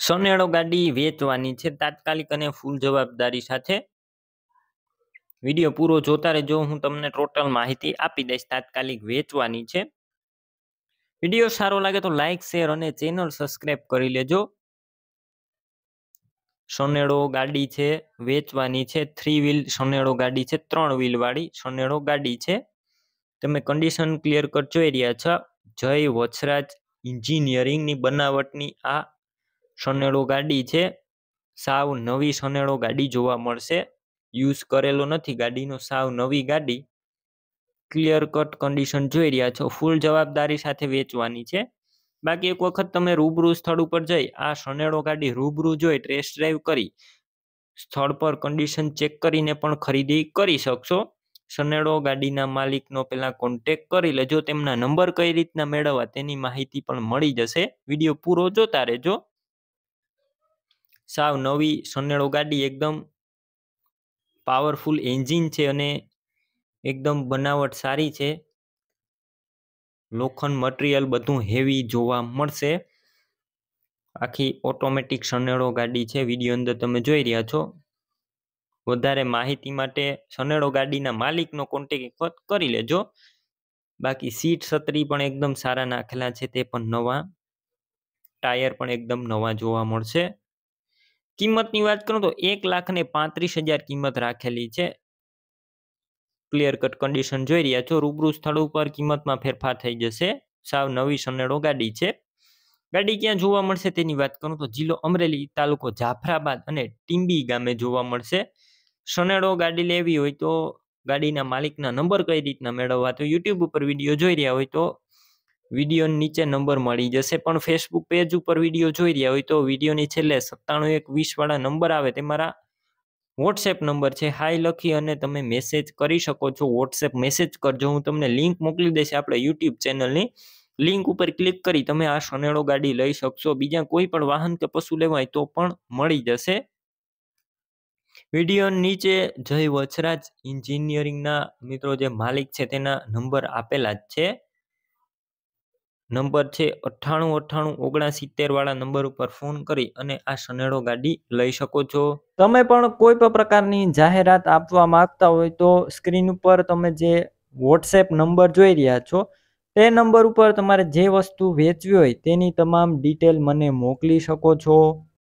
સોનેળો ગાડી વેચવાની છે તાત્કાલિક અને ફૂલ જવાબદારી સાથે. વીડિયો પૂરો જોતા રહેજો, હું તમને ટોટલ માહિતી આપી દઈશ તાત્કાલિક વેચવાની છે. વીડિયો સારો લાગે તો લાઇક શેર અને ચેનલ સબસ્ક્રાઈબ કરી લેજો. સોનેળો ગાડી છે, વેચવાની છે થ્રી વ્હીલ સોનેળો ગાડી છે, ત્રણ વ્હીલ વાળી સોનેળો ગાડી છે. તમે કન્ડિશન ક્લિયર કટ જોઈ રહ્યા છો. જય વછરાજ એન્જિનિયરિંગની બનાવટની આ સોનેળો ગાડી છે. સાવ નવી સનેડો ગાડી જોવા મળશે. યુઝ કરેલો નથી ગાડીનો સાવ નવી ગાડી. ક્લિયર કટ કન્ડિશન જોઈ રહ્યા છો. ફૂલ જવાબદારી સાથે વેચવાની છે. બાકી એક વખત તમે રૂબરૂ સ્થળ ઉપર જઈ આ સનેડો ગાડી રૂબરૂ જોઈ ટેસ્ટ ડ્રાઈવ કરી. સ્થળ પર કન્ડિશન ચેક કરીને પણ ખરીદી કરી શકશો. સનેડો ગાડીના માલિકનો પહેલાં કોન્ટેક કરી લેજો. તેમના નંબર કઈ રીતના મેળવવા તેની માહિતી પણ મળી જશે. વીડિયો પૂરો જોતા રહેજો. સાવ નવી સનેડો ગાડી એકદમ પાવરફુલ એન્જિન છે અને એકદમ બનાવટ સારી છે. લોખંડ મટીરિયલ બધું હેવી જોવા મળશે. આખી ઓટોમેટિક સનેળો ગાડી છે. વીડિયો અંદર તમે જોઈ રહ્યા છો. વધારે માહિતી માટે સનેળો ગાડીના માલિકનો કોન્ટેક કરી લેજો. બાકી સીટ છત્રી પણ એકદમ સારા નાખેલા છે, તે પણ નવા. ટાયર પણ એકદમ નવા જોવા મળશે. કિંમતની વાત કરું તો એક લાખ ને પાંત્રીસ હજાર કિંમત રાખેલી છે. ક્લિયર કટ કન્ડિશન જોઈ રહ્યા છો. રૂબરૂ સ્થળ ઉપર કિંમતમાં ફેરફાર થઈ જશે. સાવ નવી સનેડો ગાડી છે. ગાડી ક્યાં જોવા મળશે તેની વાત કરું તો જિલ્લો અમરેલી તાલુકો જાફરાબાદ અને ટીંબી ગામે જોવા મળશે. સનેડો ગાડી લેવી હોય તો ગાડીના માલિકના નંબર કઈ રીતના મેળવવા તો યુટ્યુબ ઉપર વીડિયો જોઈ રહ્યા હોય તો વીડિયો નીચે નંબર મળી જશે. પણ ફેસબુક પેજ ઉપર વીડિયો જોઈ રહ્યા હોય તો વિડીયોની છેલ્લે સત્તાણું એક વીસવાળા નંબર આવે. તે મારા વોટ્સએપ નંબર છે. હાઈ લખી અને તમે મેસેજ કરી શકો છો. વોટ્સએપ મેસેજ કરજો. હું તમને લિંક મોકલી દઈશ આપણે યુટ્યુબ ચેનલની લિંક ઉપર ક્લિક કરી તમે આ શનેડો ગાડી લઈ શકશો. બીજા કોઈ પણ વાહન કે પશુ લેવાય તો પણ મળી જશે. વીડિયો નીચે જય વચરાજ. એન્જિનિયરિંગના મિત્રો જે માલિક છે તેના નંબર આપેલા જ છે. નંબર છે અઠ્ઠાણું અઠ્ઠાણું ઓગણસિત્તેર વાળા નંબર ઉપર ફોન કરી અને આ સનેડો ગાડી લઈ શકો છો. તમે પણ કોઈ પણ પ્રકારની જાહેરાત આપવા માંગતા હોય તો સ્ક્રીન ઉપર તમે જે વોટ્સએપ નંબર જોઈ રહ્યા છો, તે નંબર ઉપર તમારે જે વસ્તુ વેચવી હોય તેની તમામ ડિટેલ મને મોકલી શકો છો.